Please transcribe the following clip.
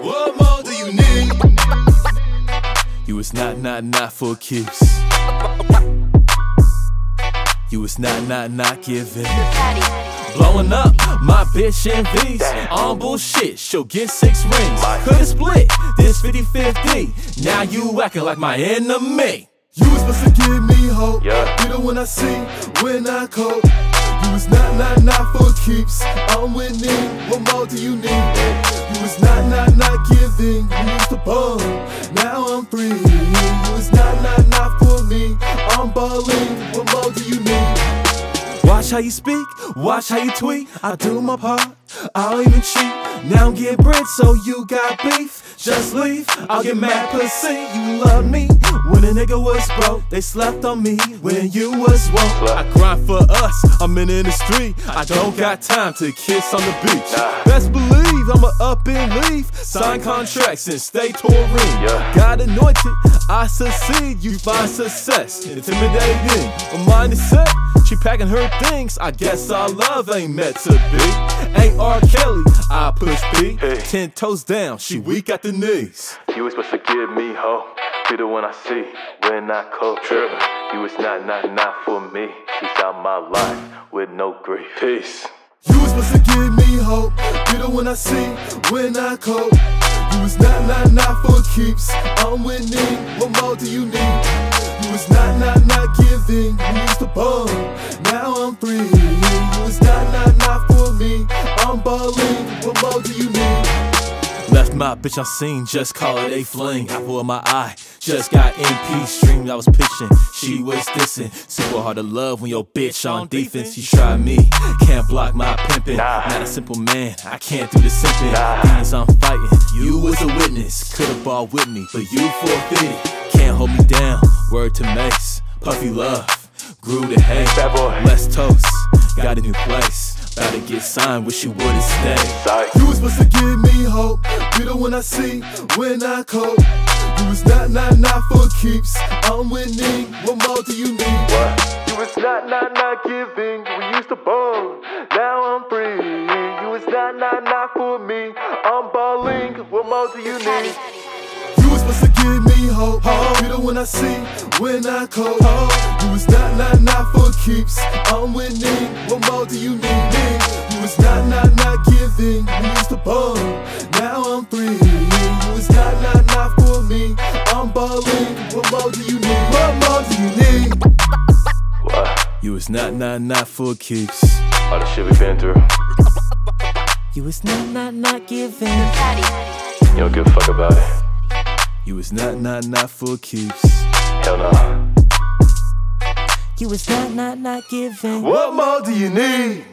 What more do you need? You was not, not, not for keeps. You was not, not, not giving. Blowing up my bitch in V's on bullshit. She'll get six rings. Could've split this 50 50. Now you acting like my enemy. You was supposed to give me hope. Yeah. You know when I see, when I cope. You was not, not, not for keeps. I'm winning. What more do you need? You was not. You used to bum. Now I'm free. Was not, not, not for me. I'm balling. What more do you need? Watch how you speak, watch how you tweet. I do my part, I don't even cheat. Now getting bread, so you got beef. Just leave, I'll get mad pussy. You love me when a nigga was broke. They slept on me when you was woke. I grind for us, I'm in the industry. I don't got time to kiss on the beach. Best believe I'ma up and leave. Sign contracts and stay touring. God anointed, I succeed. You find success intimidating. My mind is set. She packing her things. I guess our love ain't meant to be. Ain't push P. Hey. Ten toes down. She weak at the knees. You was supposed to give me hope. Be the one I see when I cope. You was not, not, not for me. She's out my life with no grief. Peace. You was supposed to give me hope. Be the one I see when I cope. You was not, not, not for keeps. I'm winning. What more do you need? What more do you need? Left my bitch on scene, just call it a fling. Apple in my eye, just got MP streamed. I was pitching, she was dissing. Super hard to love when your bitch on defense. You try me, can't block my pimping. Nah. Not a simple man, I can't do the simping. Nah. Demons I'm fighting, you was a witness. Could've ball with me, but you forfeited. Can't hold me down, word to Mase. Puffy love, grew to hate. Bad boy. Less toast, got a new place. About to get signed, wish you would've stayed. Sorry. You was supposed to give me hope. You the one I see when I cope. You was not, not, not for keeps. I'm winning. What more do you need? What? You was not, not, not giving. We used to bone. Now I'm free. You was not, not, not for me. I'm balling. What more do you need? Give me hope. You the one I see when I cope. You was not, not, not for keeps. I'm winning. What more do you need? You was not, not, not giving. We used to bum. Now I'm free. You was not, not, not for me. I'm balling. What more do you need? What more do you need? What? You was not, not, not for keeps. All the shit we been through. You was not, not, not giving. You don't give a fuck about it. You was not, not, not for keeps. Hell no. You was not, not, not giving. What more do you need?